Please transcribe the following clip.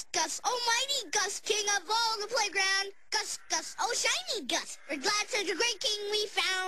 Gus, Gus, almighty Gus, king of all the playground. Gus, Gus, oh shiny Gus. We're glad such a great king we found.